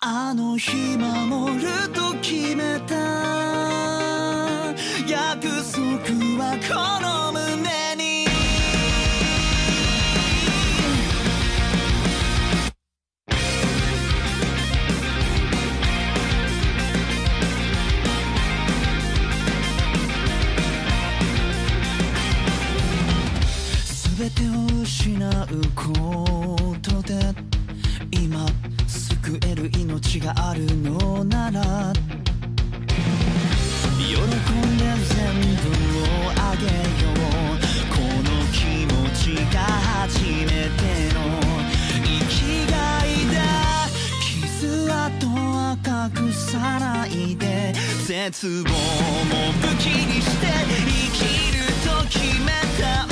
あの日守ると決めた約束はこの胸に。全てを失うことで今命があるのなら喜んで全部をあげよう。この気持ちが初めての生きがいだ。傷跡は隠さないで。絶望も武器にして生きると決めた。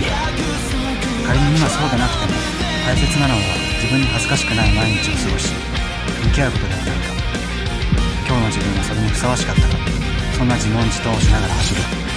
仮に今そうでなくても大切なのは自分に恥ずかしくない毎日を過ごし向き合うことではないか。今日の自分はそれにふさわしかったか。そんな自問自答をしながら走る。